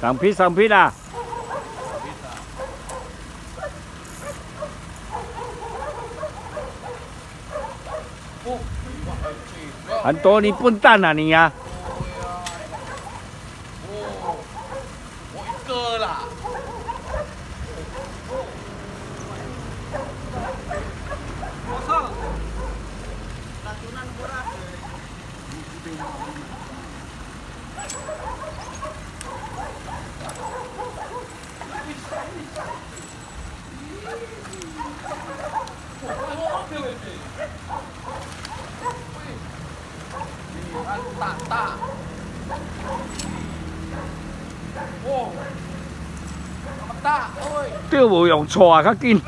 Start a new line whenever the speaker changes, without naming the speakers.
Sang pit, sang pit à? Anh to ni pun tan à ni à?
Thank you. hostility. Vì ăn tạ tạ. Wow. Tạ ơi.
Tiêu bộ kinh.